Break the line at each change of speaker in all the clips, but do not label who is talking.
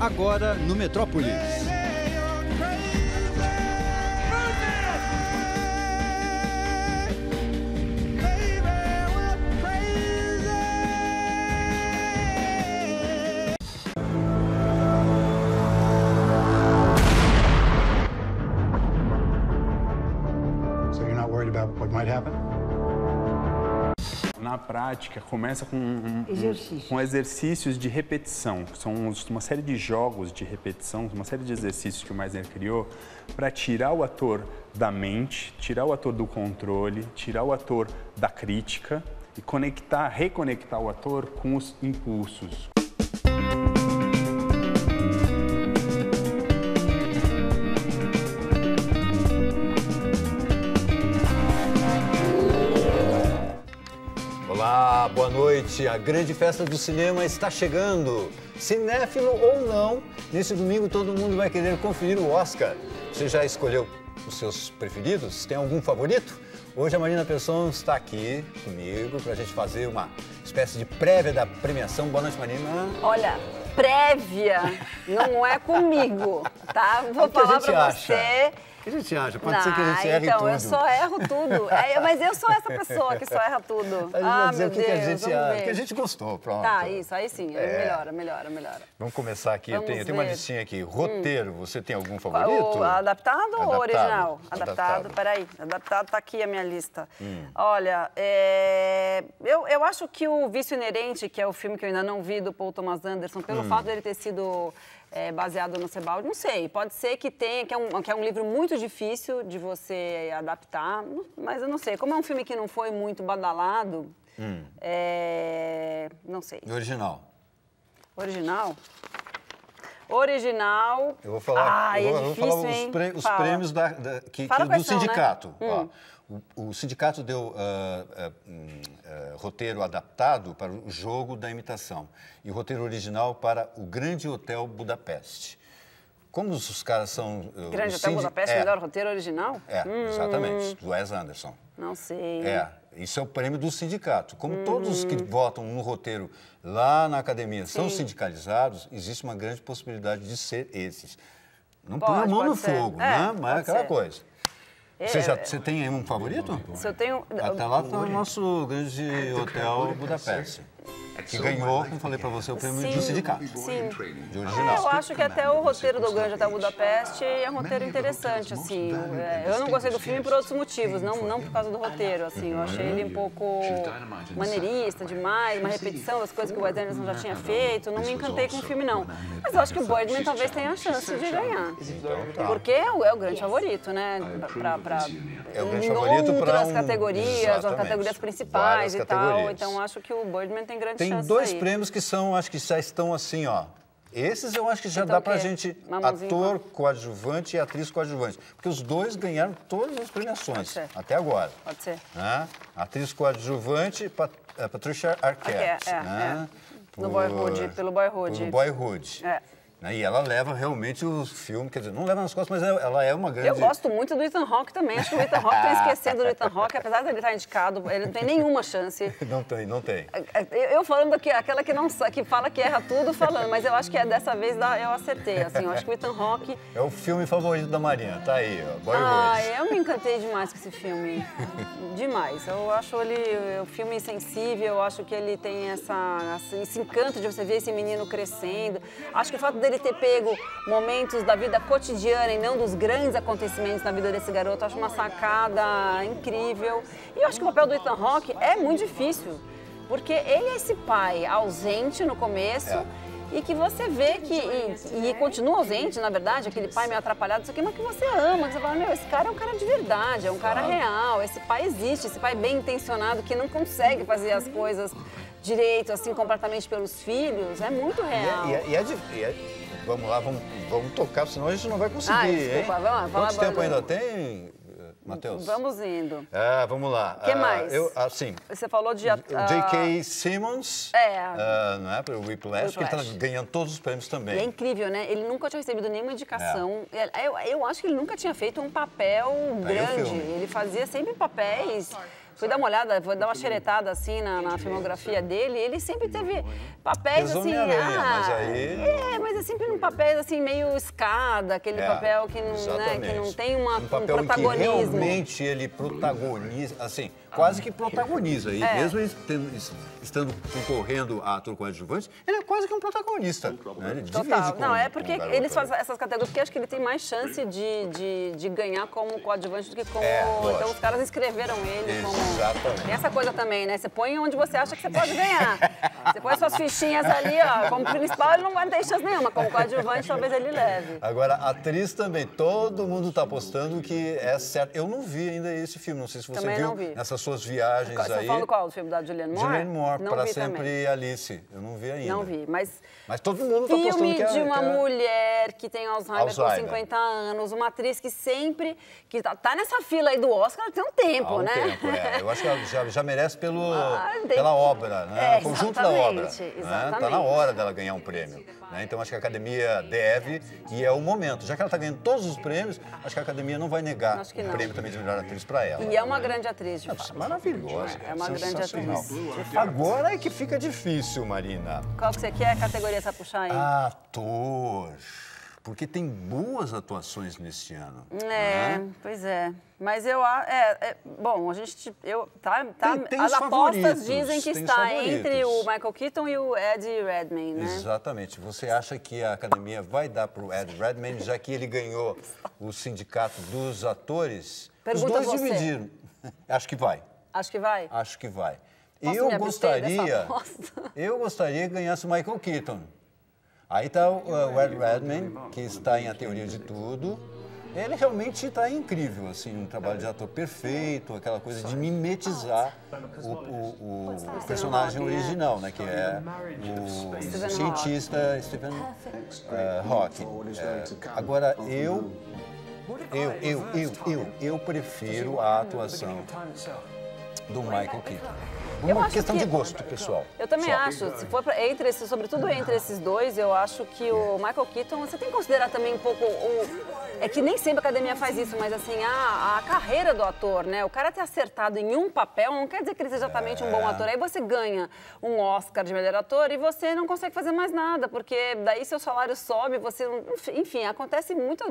agora no Metrópolis.
So you're not worried about what might happen?
Na prática, começa com, um-
Exercícios.
com exercícios de repetição, que são uma série de jogos de repetição, uma série de exercícios que o Meisner criou para tirar o ator da mente, tirar o ator do controle, tirar o ator da crítica e conectar, reconectar o ator com os impulsos.
Olá, boa noite. A grande festa do cinema está chegando. Cinéfilo ou não, nesse domingo todo mundo vai querer conferir o Oscar. Você já escolheu os seus preferidos? Tem algum favorito? Hoje a Marina Pesson está aqui comigo para a gente fazer uma espécie de prévia da premiação. Boa noite, Marina.
Olha, prévia não é comigo, tá? Vou
que a
falar
gente
pra
acha? Que a gente acha? Pode ser que a gente erre
então,
tudo.
eu só erro tudo. É, mas eu sou essa pessoa que só erra tudo.
A gente
ah,
vai dizer
meu
o que, que a
Deus,
gente acha. que a gente gostou, pronto.
Tá, isso, aí sim.
É.
Melhora, melhora, melhora.
Vamos começar aqui. Eu
Vamos
tenho, eu tenho uma.
Hum.
listinha aqui. Roteiro, você tem algum favorito?
O adaptado, ou
Adaptado.
original? Adaptado.
Adaptado.
peraí. Adaptado tá aqui a minha lista.
Hum.
Olha, é, eu, eu acho que o Vício Inerente, que é o filme que eu ainda não vi do Paul Thomas Anderson, pelo
Hum.
fato dele ter sido é, baseado no Sebald, não sei. Pode ser que tenha, que é, um, que é um livro muito difícil de você adaptar, mas eu não sei. Como é um filme que não foi muito badalado,
Hum.
é, não sei.
Original.
Original? Original.
Eu vou falar,
Ai,
eu vou,
é
eu vou
difícil,
falar os, prêmios da, da- que, que- do
né?
sindicato. Ó,
Hum.
O, o sindicato deu ah, hum, ah, roteiro adaptado para o jogo da imitação e o roteiro original para o Grande Hotel Budapeste. Como os, caras são...
Grande Hotel Budapeste,
é,
melhor roteiro original?
É,
Hum,
exatamente, do Wes Anderson.
Não sei.
É, isso é o prêmio do sindicato. Como todos que
Hum.
votam no roteiro lá na academia são sindicalizados, existe uma grande possibilidade de ser esses. Não põe a mão no
ser.
fogo,
É,
né? Mas é aquela
ser.
coisa. Você, já, você tem um favorito?
Se eu tenho.
Até lá está o nosso grande hotel Budapeste. Que ganhou, como falei para você, o prêmio
Sim,
do sindicato.
Sim.
De
É,
original.
eu acho que até o roteiro do Grande Hotel Budapeste é um roteiro interessante, assim. É, Eu não gostei do filme por outros motivos, não, não por causa do roteiro, assim. Eu achei ele um pouco maneirista demais, uma repetição das coisas que o Wes Anderson já tinha feito. Não me encantei com o filme, não. Mas eu acho que o Birdman talvez tenha a chance de ganhar. Porque é o, é o grande favorito, né? Pra, pra,
É o grande favorito
outras
um-
categorias, as categorias principais
Várias
e tal.
categorias.
Então acho que o Birdman tem grande
Tem
chance
dois
aí.
prêmios que são, acho que já estão assim, ó. Esses eu acho que já
Então
dá pra gente ator coadjuvante e atriz coadjuvante. Porque os dois ganharam todas as premiações até agora.
Pode ser.
Né? Atriz coadjuvante, Pat, é, Patricia Arquette.
É, é,
né?
é. No Boyhood, pelo Boyhood.
Pelo Boyhood.
É.
Né? E ela leva realmente o filme, quer dizer, não leva nas costas, mas ela é uma grande...
Eu gosto muito do Ethan Hawke também. Acho que o Ethan Hawke está esquecendo do Ethan Hawke, apesar dele estar indicado, ele não tem nenhuma chance.
Não tem, não tem.
Eu eu falando aqui, aquela que não que fala que erra tudo falando, mas eu acho que é dessa vez eu acertei. Assim, eu acho que o Ethan Hawke.
É o filme favorito da Marina, tá aí, ó, Boyhood.
Ai, eu me encantei demais com esse filme. Demais. Eu acho ele o filme sensível, eu acho que ele tem essa, esse encanto de você ver esse menino crescendo. Acho que o fato dele ter pego momentos da vida cotidiana e não dos grandes acontecimentos na vida desse garoto, acho uma sacada incrível. E eu acho que o papel do Ethan Hawke é muito difícil, porque ele é esse pai ausente no começo.
É.
E que você vê que. E, e continua ausente, na verdade, aquele pai meio atrapalhado, isso aqui, mas que você ama, que você fala, meu, esse cara é um cara de verdade, é um cara real, esse pai existe, esse pai bem intencionado que não consegue fazer as coisas direito, assim, completamente pelos filhos, é muito
E
real.
é, e é- e é e é- vamos lá, vamos, vamos tocar, senão a gente não vai conseguir,
Ah, desculpa,
hein?
vamos lá, vamos
Quanto tempo ainda tem, Matheus?
Vamos indo.
Ah, vamos lá.
Que
Ah,
mais?
Eu, assim,
Você falou de.
o
ah,
J.K. Simmons,
É.
ah, não é, o Whiplash, que ele está ganhando todos os prêmios
E é
também.
incrível, né? Ele nunca tinha recebido nenhuma indicação. Eu, eu acho que ele nunca tinha feito um papel
o
grande. Ele fazia sempre papéis Fui dar uma olhada, vou dar uma xeretada assim na, na filmografia dele. Ele sempre teve papéis assim. Ah,
mas aí-
É, mas é sempre num papel assim, meio escada, aquele
É,
papel que não, né, que não tem uma,
um
um
papel que
protagonismo.
realmente ele protagoniza, assim, quase que protagoniza. E
É.
mesmo estando concorrendo a ator coadjuvante, ele é quase que um protagonista. Né? Ele
Total. Não, é porque
garoto
eles fazem essas categorias, porque acho que ele tem mais chance de, de, de ganhar como coadjuvante do que como.
É,
então os caras escreveram ele como.
Exatamente.
Tem essa coisa também, né? Você põe onde você acha que você pode ganhar. Você põe suas fichinhas ali, ó. Como principal, ele não vai ter chance nenhuma. Como coadjuvante, talvez ele leve.
Agora, atriz também, todo mundo está apostando que é certo. Eu não vi ainda esse filme, não sei se você
Também
viu
não vi.
nessas suas viagens
Você tá
aí.
falando qual? Do filme da Julianne Moore?
Julianne Moore,
não
para
vi
sempre
também.
Alice. Eu não vi ainda.
Não vi, mas
Mas todo mundo está apostando
filme
que é...
de uma
que é-
mulher que tem Alzheimer,
Alzheimer.
com 50 anos, uma atriz que sempre, que tá, tá nessa fila aí do Oscar tem um tempo,
Há um
né?
tempo, é. Eu acho que ela já, já merece pelo,
Ah,
pela obra, né?
É,
o conjunto da obra.
exatamente,
Né? Tá na hora dela ganhar um prêmio. né? Então acho que a academia deve, e é o momento. Já que ela está ganhando todos os prêmios, acho que a academia não vai negar o
não.
prêmio também de melhor atriz para ela.
E é uma grande atriz, de fato.
Maravilhosa.
É uma grande atriz.
Agora é que fica difícil, Marina.
Qual que você quer? Categoria pra puxar aí?
Ator. Porque tem boas atuações neste ano.
É,
né?
pois é. Mas eu é, é, bom, a gente eu tá, tá
Tem- tem
as
os
apostas dizem que está
favoritos.
entre o Michael Keaton e o Ed Redmayne, né?
Exatamente. Você acha que a academia vai dar para o Ed Redmayne, já que ele ganhou o sindicato dos atores?
Pergunta
Os dois
você.
dividiram. Acho que vai.
Acho que vai.
Acho que vai.
Posso
eu gostaria, eu gostaria que ganhasse o Michael Keaton. Aí está o, uh, o Ed Redmayne, que está em A Teoria de Tudo. Ele realmente está incrível, assim, um trabalho de ator perfeito, aquela coisa de mimetizar o, o- o personagem
é.
original, né, que é o cientista Stephen uh, Hawking. É, agora, eu, eu, eu, eu, eu, eu prefiro a atuação do Michael Keaton.
Eu
Uma
acho
questão
que-
de gosto pessoal.
Eu também
Só.
acho, se for pra, entre esses, sobretudo entre esses dois, eu acho que o Michael Keaton, você tem que considerar também um pouco o é que nem sempre a academia faz isso, mas assim, a, a carreira do ator, né? O cara ter acertado em um papel não quer dizer que ele seja exatamente um bom
É.
ator. Aí você ganha um Oscar de melhor ator e você não consegue fazer mais nada, porque daí seu salário sobe, você, enfim, acontece muito,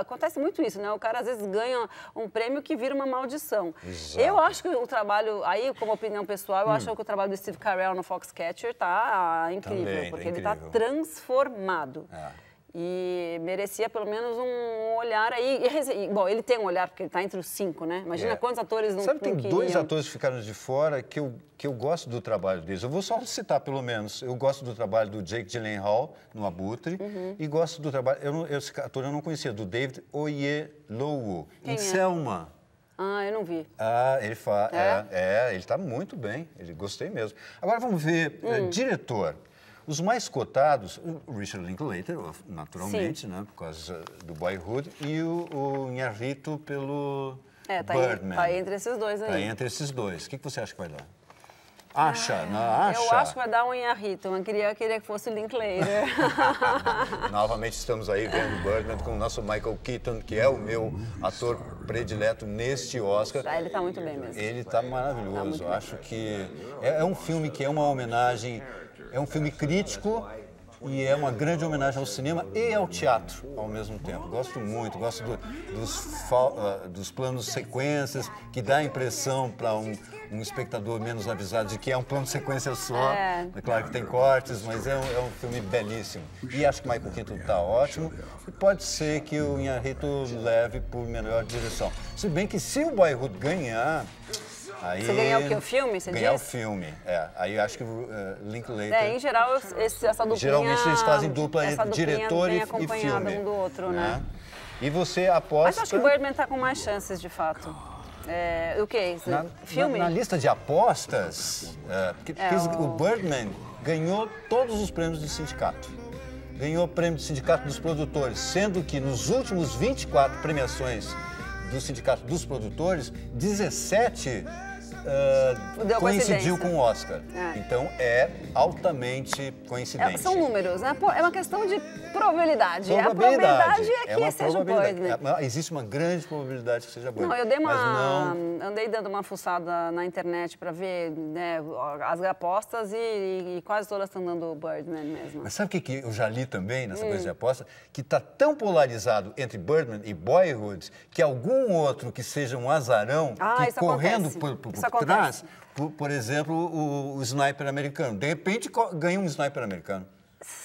acontece muito isso, né? O cara às vezes ganha um prêmio que vira uma maldição.
Exato.
Eu acho que o trabalho, aí como opinião pessoal, eu
Hum.
acho que o trabalho do Steve Carell no Foxcatcher tá incrível,
Também, tá
porque ele tá
incrível.
transformado.
É.
E merecia pelo menos um olhar aí. e Bom, ele tem um olhar, porque ele está entre os cinco, né? Imagina
É.
quantos atores não
Sabe, tem
não
dois atores que ficaram de fora que eu, que eu gosto do trabalho deles. Eu vou só citar, pelo menos. Eu gosto do trabalho do Jake Gyllenhaal, no Abutre,
Uhum.
e gosto do trabalho... Eu não, esse ator eu não conhecia, do David Oyelowo, em
é?
Selma.
Ah, eu não vi.
Ah, ele faz.
É?
É, é, ele está muito bem. Ele gostei mesmo. Agora vamos ver eh,
Hum.
diretor. Os mais cotados, o Richard Linklater, naturalmente, né, por causa do Boyhood, e o, o Inharrito pelo
É, tá,
Birdman.
aí, tá entre esses dois
Tá
aí.
entre esses dois. O que, que você acha que vai dar? Acha? não, acha?
Eu acho que vai dar um Inharrito, mas queria, queria que fosse o Linklater.
Novamente estamos aí vendo Birdman com o nosso Michael Keaton, que é o meu ator predileto neste Oscar.
Ah, ele tá muito bem mesmo.
Ele está maravilhoso. Eu acho que é, é um filme que é uma homenagem, é um filme crítico e é uma grande homenagem ao cinema e ao teatro ao mesmo tempo. Gosto muito, gosto do- dos, ah, dos planos sequências, que dá a impressão para um, um espectador menos avisado de que é um plano sequência só.
É.
É claro que tem cortes, mas é um, é um filme belíssimo. E acho que Michael Keaton está ótimo. E pode ser que o Inharrito leve por melhor direção. Se bem que se o Boyhood ganhar... Aí,
Você ganhar o quê? O filme, você
ganhar
diz?
o filme, é. Aí acho que o uh, Linklater...
É, em geral, esse, essa duplinha...
Geralmente eles fazem dupla entre diretor e, e filme.
um do outro, né?
E você aposta...
Mas acho que o Birdman tá com mais chances, de fato. É, o quê?
Na,
Filme?
na- na lista de apostas, é, porque,
É, o-
o Birdman ganhou todos os prêmios do sindicato. Ganhou o prêmio do Sindicato dos Produtores, sendo que nos últimos 24 premiações do Sindicato dos Produtores, 17
Deu
coincidiu com o Oscar.
É.
Então é altamente
É,
coincidente.
são números, né? É uma questão de probabilidade. A probabilidade é que
uma
seja o
probabilidade.
Birdman.
É, mas existe uma grande probabilidade que seja Birdman.
Não, eu dei uma.
Não...
Andei dando uma fuçada na internet para ver né, as apostas e, e quase todas estão dando Birdman mesmo.
Mas sabe o que, que eu já li também nessa
Hum.
coisa de aposta? Que está tão polarizado entre Birdman e Boyhood que algum outro que seja um azarão
Ah,
que correndo
acontece.
por, por- por
acontece.
trás, por, por exemplo, o, o sniper americano. De repente ganha um sniper americano.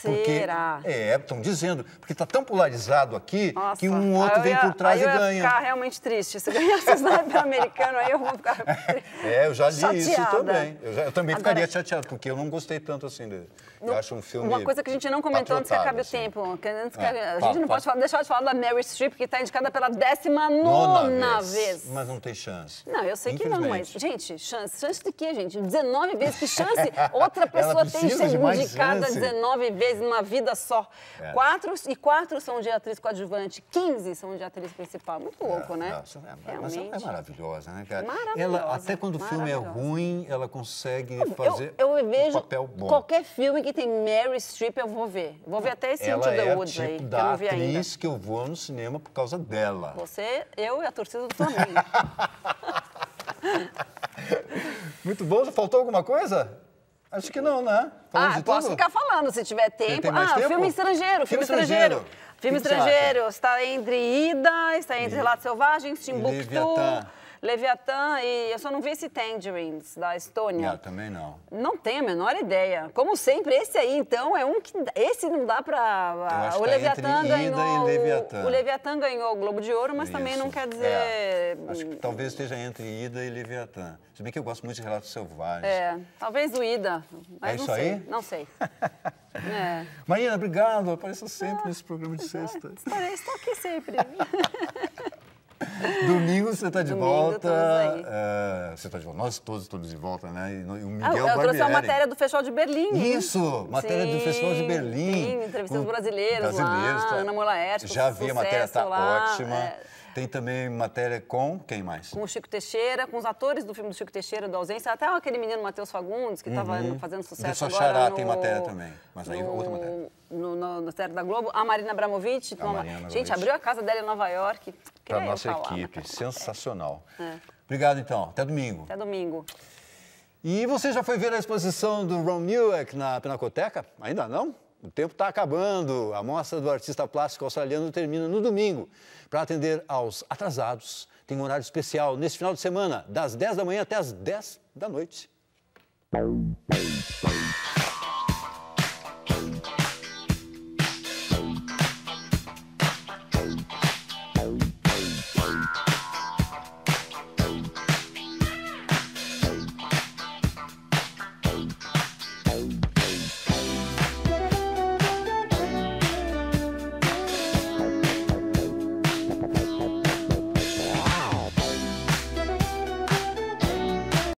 Porque,
Será?
é, estão dizendo. Porque está tão polarizado aqui
Nossa,
que um outro vem
ia-
por trás e
eu ia
ganha.
ficar realmente triste. Se ganhasse o sniper americano, aí eu vou ficar.
É, eu já li isso
chateada.
também. Eu, já- eu também
Agora-
ficaria chateado, porque eu não gostei tanto assim dele. Eu acho um filme.
Uma coisa que a gente não comentou antes que acabe o
assim.
tempo. que antes que-
É,
a gente não pode falar- deixar de falar da Mary Streep, que está indicada pela 19
Nona
vez.
Mas não tem chance.
Não, eu sei que não, mas, gente, chance. Chance de quê, gente? 19 vezes. Que chance outra pessoa tem indicada
chance.
19 vezes numa vida só?
É.
Quatro, e quatro são de atriz coadjuvante, 15 são de atriz principal. Muito louco, né?
É, mas ela é
Realmente.
maravilhosa, né, cara?
Maravilhosa,
Ela, até quando o filme é ruim, ela consegue
Eu,
fazer
eu
um
vejo
papel bom.
qualquer filme que tem Mary Streep, eu vou ver. Vou ver até esse
ela
Into the
é
Woods
tipo
aí, que eu
da
não vi ainda.
atriz que eu vou no cinema por causa dela.
Você, eu e a torcida do Flamengo.
Muito bom. Faltou alguma coisa? Acho que não, né? Falamos
ah, posso
tudo?
ficar falando se tiver tempo.
tem
ah,
tempo?
filme estrangeiro, filme,
Filme
estrangeiro.
estrangeiro.
Filme
que
estrangeiro. Está entre Ida, está entre Relatos Selvagens, Timbuktu,
Leviatã.
Leviatã e eu só não vi esse Tangerines, da Estônia.
Não, também não.
Não tenho a menor ideia. Como sempre, esse aí, então, é um que. Esse não dá pra.
acho
o
tá
Leviatã
entre Ida
ganhou.
e Leviatã.
O Leviatã ganhou o Globo de Ouro, mas também não
Isso.
quer dizer.
É. Acho que talvez esteja entre Ida e Leviatã. Se bem que eu gosto muito de Relatos Selvagens.
É, talvez o Ida. Mas
É isso
sei.
aí?
Não sei. é.
Marina, obrigado. Apareça sempre nesse programa de sexta.
Estarei, estou aqui sempre.
Domingo você está de
Domingo,
volta. é, você está de volta. Nós todos estamos de volta, né? E, o
Ah,
Miguel
eu trouxe a
Barbieri.
matéria do Festival de Berlim.
Isso, matéria do Festival de
Sim,
Berlim.
Sim, entrevistas
Com
brasileiros,
brasileiros,
lá,
tá.
Ana Molaerte.
Já vi, a matéria está ótima.
é,
Tem também matéria com quem mais?
com o Chico Teixeira, com os atores do filme do Chico Teixeira, do Ausência, até aquele menino Matheus Fagundes, que estava fazendo sucesso
Uhum. Só
agora
Xará
no,
tem matéria também, mas aí
no,
outra matéria.
No, no, no da Globo. A Marina Abramovic.
A Marina Abramovic.
Gente, abriu a casa dela em Nova York.
Para nossa
lá,
equipe. Sensacional.
É.
Obrigado, então. Até domingo.
Até domingo.
E você já foi ver a exposição do Ron Newick na Pinacoteca? Ainda não? O tempo está acabando. A mostra do artista plástico australiano termina no domingo. Para atender aos atrasados, tem um horário especial nesse final de semana, das 10 da manhã até as 10 da noite.